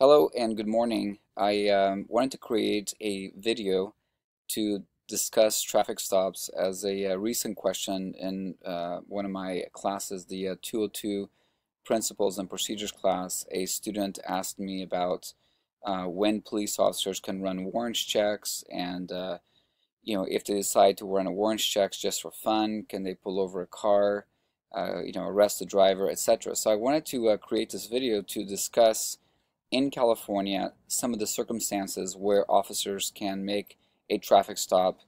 Hello and good morning. I um, wanted to create a video to discuss traffic stops as a, uh, recent question in uh, one of my classes, the uh, 202 Principles and Procedures class. A student asked me about uh, when police officers can run warrants checks and uh, you know if they decide to run a warrants checks just for fun, can they pull over a car, uh, you know arrest the driver, etc. So I wanted to create this video to discuss in California some of the circumstances where officers can make a traffic stop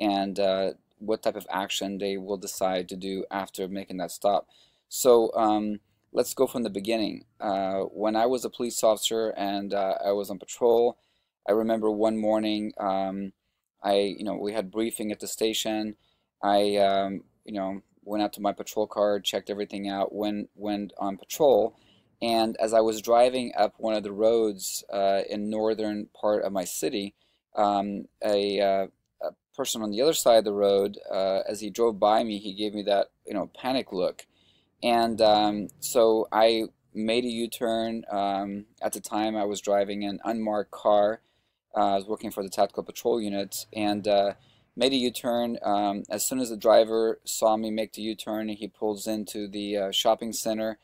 and uh, what type of action they will decide to do after making that stop. So um, let's go from the beginning. Uh, when I was a police officer and uh, I was on patrol, I remember one morning um, I, you know, we had briefing at the station. I, um, you know, went out to my patrol car, checked everything out, went went on patrol, and as I was driving up one of the roads uh, in northern part of my city, um, a, uh, a, person on the other side of the road, uh, as he drove by me, he gave me that you know panic look, and um, so I made a U-turn. Um, at the time, I was driving an unmarked car. Uh, I was working for the tactical patrol unit, and uh, made a U-turn. Um, as soon as the driver saw me make the U-turn, he pulls into the uh, shopping center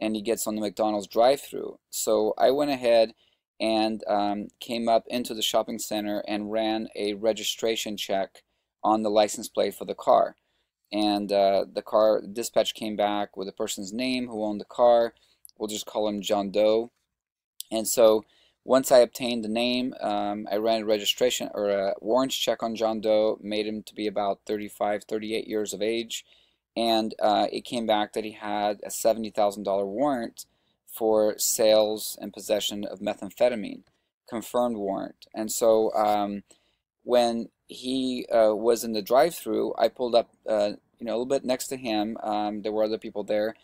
and he gets on the McDonald's drive-through. So I went ahead and um, came up into the shopping center and ran a registration check on the license plate for the car. And uh, the car dispatch came back with the person's name who owned the car. We'll just call him John Doe. And so once I obtained the name, um, I ran a registration or a warrants check on John Doe, made him to be about 35, 38 years of age and uh, it came back that he had a $70,000 warrant for sales and possession of methamphetamine, confirmed warrant. And so um, when he uh, was in the drive-through, I pulled up, uh, you know, a little bit next to him. Um, there were other people there,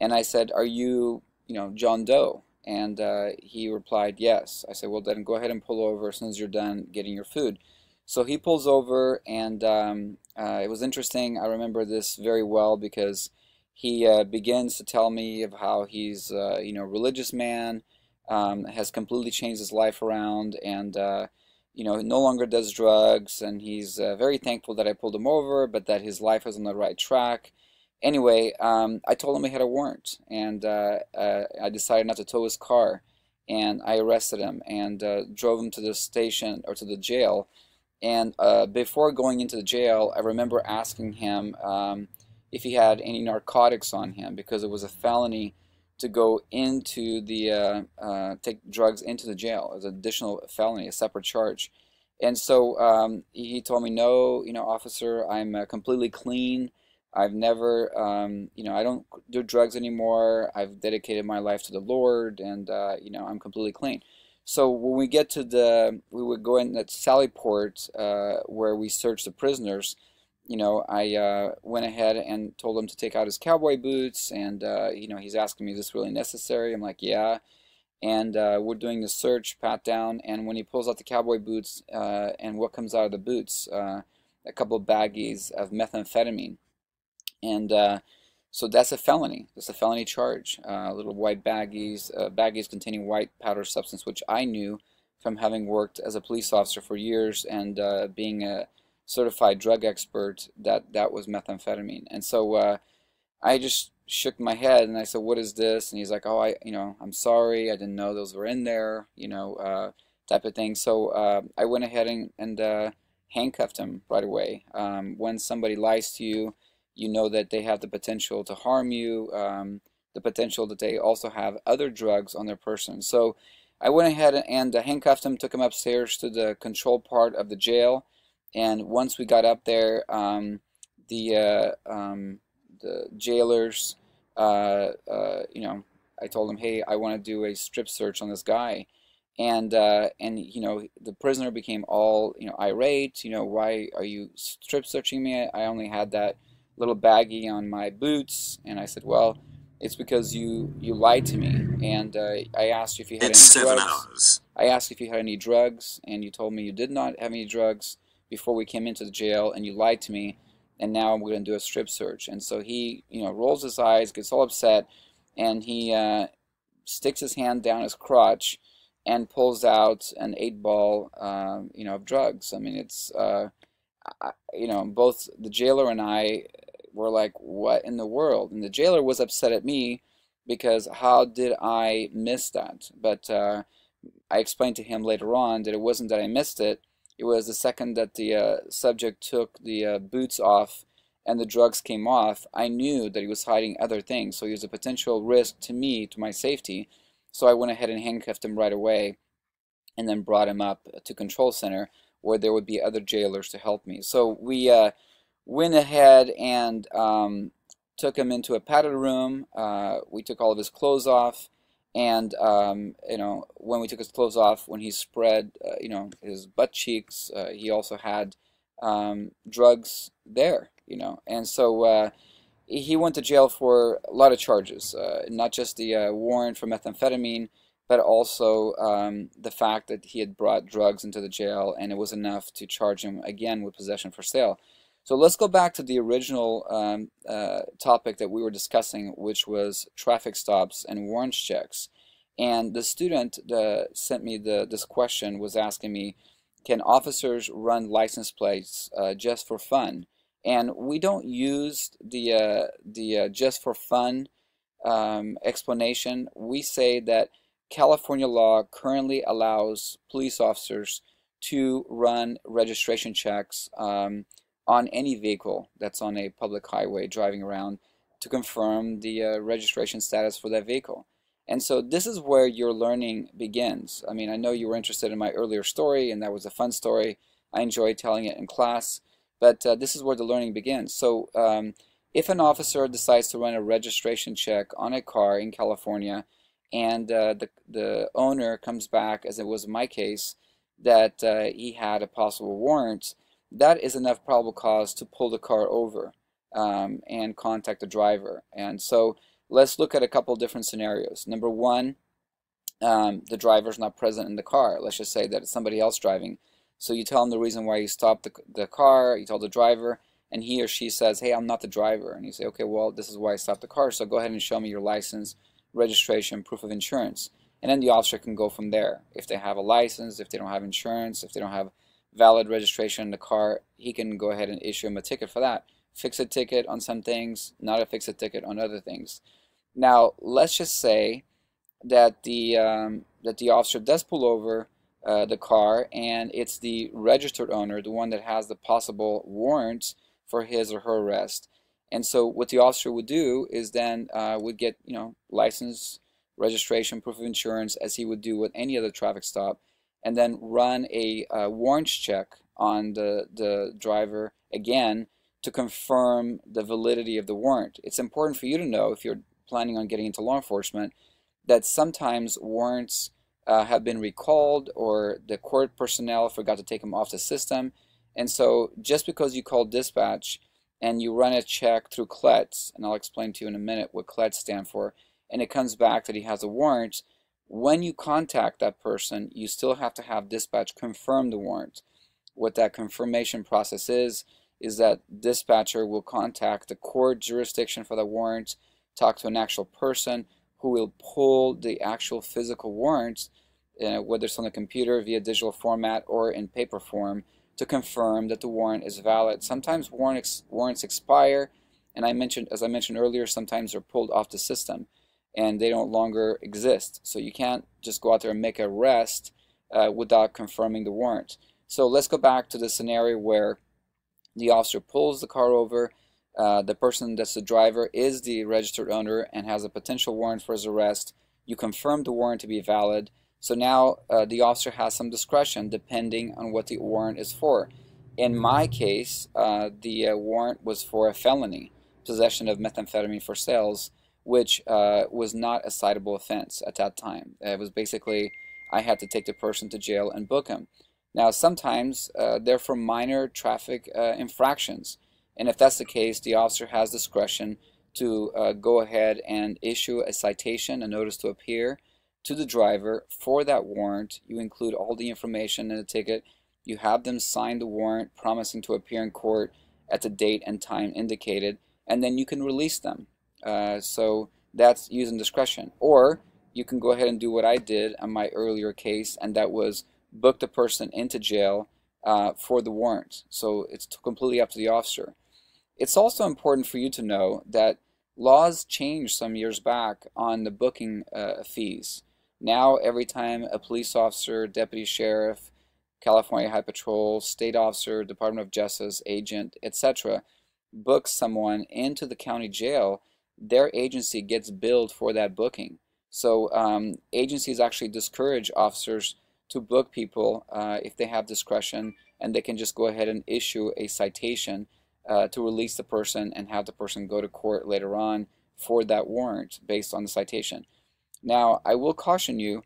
and I said, "Are you, you know, John Doe?" And uh, he replied, "Yes." I said, "Well, then go ahead and pull over as soon as you're done getting your food." So he pulls over, and um, uh, it was interesting. I remember this very well because he uh, begins to tell me of how he's, uh, you know, religious man, um, has completely changed his life around, and uh, you know, no longer does drugs, and he's uh, very thankful that I pulled him over, but that his life is on the right track. Anyway, um, I told him he had a warrant, and uh, I decided not to tow his car, and I arrested him and drove him to the station or to the jail and uh, before going into the jail, I remember asking him um, if he had any narcotics on him because it was a felony to go into the uh, uh, take drugs into the jail as an additional felony, a separate charge. And so um, he told me, no, you know, officer, I'm uh, completely clean. I've never, um, you know, I don't do drugs anymore. I've dedicated my life to the Lord, and uh, you know, I'm completely clean. So when we get to the, we would go in at Sallyport uh, where we search the prisoners. You know, I uh, went ahead and told him to take out his cowboy boots, and uh, you know, he's asking me, "Is this really necessary?" I'm like, "Yeah." And uh, we're doing the search, pat down, and when he pulls out the cowboy boots, uh, and what comes out of the boots? Uh, a couple of baggies of methamphetamine, and so that's a felony. That's a felony charge. Uh, little white baggies, uh, baggies containing white powder substance, which I knew from having worked as a police officer for years and uh, being a certified drug expert that that was methamphetamine. And so uh, I just shook my head and I said, "What is this?" And he's like, "Oh, I, you know, I'm sorry. I didn't know those were in there. You know, uh, type of thing." So uh, I went ahead and, and handcuffed him right away. Um, when somebody lies to you you know that they have the potential to harm you, um, the potential that they also have other drugs on their person. So I went ahead and uh, handcuffed him, took him upstairs to the control part of the jail, and once we got up there, um, the uh, um, the jailers, uh, uh you know, I told him, hey, I want to do a strip search on this guy, and uh, and you know, the prisoner became all you know irate. You know, why are you strip searching me? I only had that little baggy on my boots, and I said, well, it's because you you lied to me, and uh, I asked you if you had it's any drugs. Hours. I asked if you had any drugs, and you told me you did not have any drugs before we came into the jail, and you lied to me, and now we're going to do a strip search. And so he, you know, rolls his eyes, gets all upset, and he uh, sticks his hand down his crotch, and pulls out an eight ball, uh, you know, of drugs. I mean, it's, uh, I, you know, both the jailer and I were like, what in the world? And the jailer was upset at me because how did I miss that? But uh, I explained to him later on that it wasn't that I missed it. It was the second that the uh, subject took the uh, boots off and the drugs came off, I knew that he was hiding other things. So he was a potential risk to me, to my safety. So I went ahead and handcuffed him right away and then brought him up to control center where there would be other jailers to help me. So we uh, went ahead and um, took him into a padded room. Uh, we took all of his clothes off. And, um, you know, when we took his clothes off, when he spread, uh, you know, his butt cheeks, uh, he also had um, drugs there, you know. And so uh, he went to jail for a lot of charges, uh, not just the uh, warrant for methamphetamine, but also um, the fact that he had brought drugs into the jail and it was enough to charge him again with possession for sale. So let's go back to the original um, uh, topic that we were discussing, which was traffic stops and warrants checks. And the student sent me the, this question, was asking me, can officers run license plates uh, just for fun? And we don't use the, uh, the uh, just for fun um, explanation. We say that California law currently allows police officers to run registration checks um, on any vehicle that's on a public highway driving around to confirm the uh, registration status for that vehicle. And so this is where your learning begins. I mean, I know you were interested in my earlier story, and that was a fun story. I enjoyed telling it in class, but uh, this is where the learning begins. So um, if an officer decides to run a registration check on a car in California, and uh, the, the owner comes back, as it was in my case, that uh, he had a possible warrant, that is enough probable cause to pull the car over um, and contact the driver. And so let's look at a couple different scenarios. Number one, um, the driver's not present in the car. Let's just say that it's somebody else driving. So you tell him the reason why you stopped the, the car, you tell the driver, and he or she says, hey, I'm not the driver. And you say, okay, well, this is why I stopped the car, so go ahead and show me your license, registration, proof of insurance. And then the officer can go from there. If they have a license, if they don't have insurance, if they don't have valid registration in the car, he can go ahead and issue him a ticket for that. Fix a ticket on some things, not a fix a ticket on other things. Now, let's just say that the um, that the officer does pull over uh, the car, and it's the registered owner, the one that has the possible warrants for his or her arrest. And so, what the officer would do is then uh, would get you know license, registration, proof of insurance, as he would do with any other traffic stop, and then run a uh, warrants check on the, the driver again to confirm the validity of the warrant. It's important for you to know if you're planning on getting into law enforcement that sometimes warrants uh, have been recalled or the court personnel forgot to take them off the system. And so just because you call dispatch and you run a check through CLETS, and I'll explain to you in a minute what CLETS stand for, and it comes back that he has a warrant, when you contact that person, you still have to have dispatch confirm the warrant. What that confirmation process is, is that dispatcher will contact the court jurisdiction for the warrant, talk to an actual person who will pull the actual physical warrant, uh, whether it's on the computer via digital format or in paper form, to confirm that the warrant is valid. Sometimes warrant ex warrants expire, and I mentioned, as I mentioned earlier, sometimes they're pulled off the system and they don't longer exist. So you can't just go out there and make a arrest uh, without confirming the warrant. So let's go back to the scenario where the officer pulls the car over. Uh, the person that's the driver is the registered owner and has a potential warrant for his arrest. You confirm the warrant to be valid. So now uh, the officer has some discretion depending on what the warrant is for. In my case, uh, the uh, warrant was for a felony, possession of methamphetamine for sales which uh, was not a citable offense at that time. It was basically I had to take the person to jail and book him. Now, sometimes uh, they're for minor traffic uh, infractions, and if that's the case, the officer has discretion to uh, go ahead and issue a citation, a notice to appear, to the driver for that warrant. You include all the information in the ticket. You have them sign the warrant, promising to appear in court at the date and time indicated, and then you can release them. Uh, so that's using discretion. Or you can go ahead and do what I did on my earlier case, and that was book the person into jail uh, for the warrant. So it's completely up to the officer. It's also important for you to know that laws changed some years back on the booking uh, fees. Now, every time a police officer, deputy sheriff, California High Patrol, state officer, Department of Justice, agent, etc., books someone into the county jail, their agency gets billed for that booking. So um, agencies actually discourage officers to book people uh, if they have discretion and they can just go ahead and issue a citation uh, to release the person and have the person go to court later on for that warrant based on the citation. Now, I will caution you,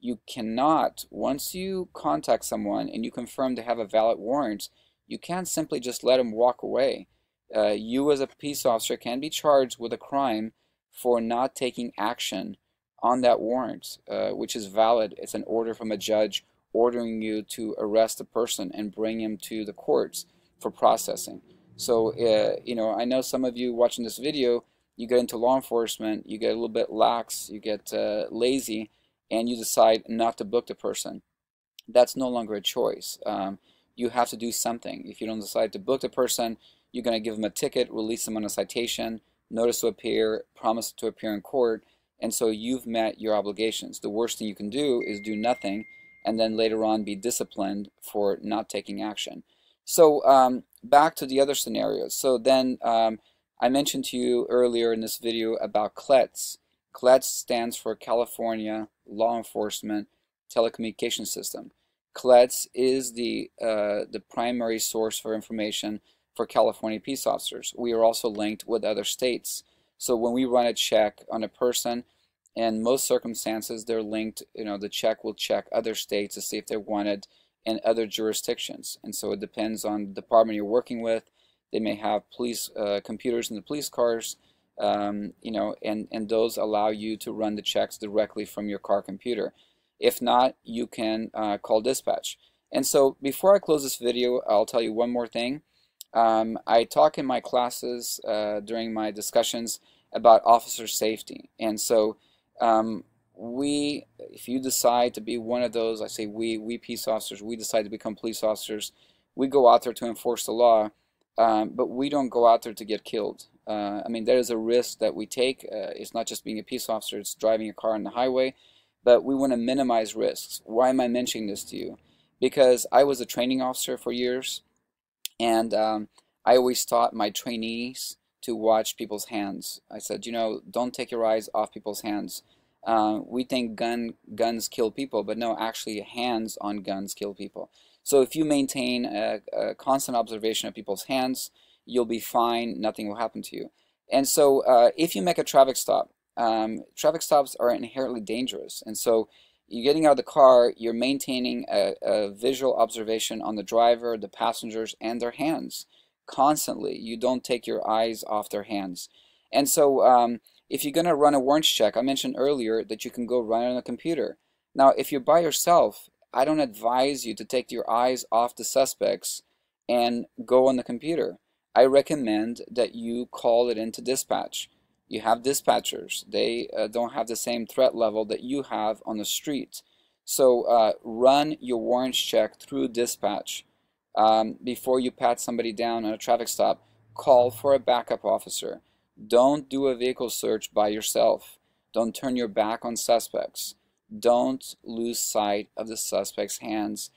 you cannot, once you contact someone and you confirm they have a valid warrant, you can't simply just let them walk away. Uh, you as a peace officer can be charged with a crime for not taking action on that warrant, uh, which is valid. It's an order from a judge ordering you to arrest a person and bring him to the courts for processing. So, uh, you know, I know some of you watching this video, you get into law enforcement, you get a little bit lax, you get uh, lazy, and you decide not to book the person. That's no longer a choice. Um, you have to do something. If you don't decide to book the person, you're going to give them a ticket, release them on a citation, notice to appear, promise to appear in court, and so you've met your obligations. The worst thing you can do is do nothing and then later on be disciplined for not taking action. So um, back to the other scenarios. So then um, I mentioned to you earlier in this video about CLETS. CLETS stands for California Law Enforcement Telecommunication System. CLETS is the, uh, the primary source for information for California peace officers. We are also linked with other states. So when we run a check on a person, in most circumstances, they're linked, you know, the check will check other states to see if they're wanted in other jurisdictions. And so it depends on the department you're working with. They may have police uh, computers in the police cars, um, you know, and, and those allow you to run the checks directly from your car computer. If not, you can uh, call dispatch. And so before I close this video, I'll tell you one more thing. Um, I talk in my classes uh, during my discussions about officer safety. And so um, we, if you decide to be one of those, I say we, we peace officers, we decide to become police officers, we go out there to enforce the law, um, but we don't go out there to get killed. Uh, I mean, there is a risk that we take. Uh, it's not just being a peace officer, it's driving a car on the highway, but we want to minimize risks. Why am I mentioning this to you? Because I was a training officer for years, and um, I always taught my trainees to watch people's hands. I said, you know, don't take your eyes off people's hands. Uh, we think gun guns kill people, but no, actually hands on guns kill people. So if you maintain a, a constant observation of people's hands, you'll be fine. Nothing will happen to you. And so uh, if you make a traffic stop, um, traffic stops are inherently dangerous. And so you're getting out of the car, you're maintaining a, a, visual observation on the driver, the passengers, and their hands constantly. You don't take your eyes off their hands. And so um, if you're going to run a warrants check, I mentioned earlier that you can go run it on a computer. Now, if you're by yourself, I don't advise you to take your eyes off the suspects and go on the computer. I recommend that you call it into dispatch you have dispatchers. They uh, don't have the same threat level that you have on the street. So uh, run your warrants check through dispatch. Um, before you pat somebody down on a traffic stop, call for a backup officer. Don't do a vehicle search by yourself. Don't turn your back on suspects. Don't lose sight of the suspect's hands.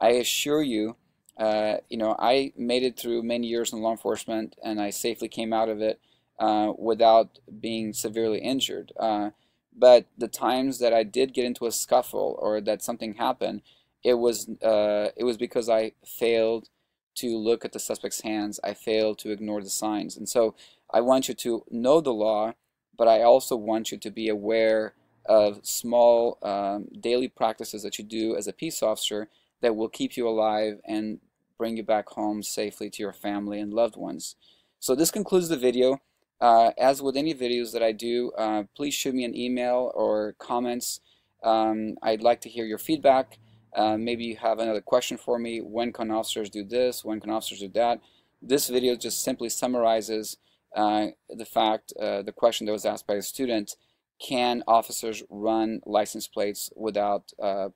I assure you, uh, you know, I made it through many years in law enforcement and I safely came out of it uh, without being severely injured. Uh, but the times that I did get into a scuffle or that something happened, it was uh, it was because I failed to look at the suspect's hands. I failed to ignore the signs, and so I want you to know the law, but I also want you to be aware of small um, daily practices that you do as a peace officer that will keep you alive and bring you back home safely to your family and loved ones. So this concludes the video. Uh, as with any videos that I do, uh, please shoot me an email or comments. Um, I'd like to hear your feedback. Uh, maybe you have another question for me. When can officers do this? When can officers do that? This video just simply summarizes uh, the fact, uh, the question that was asked by a student, can officers run license plates without uh,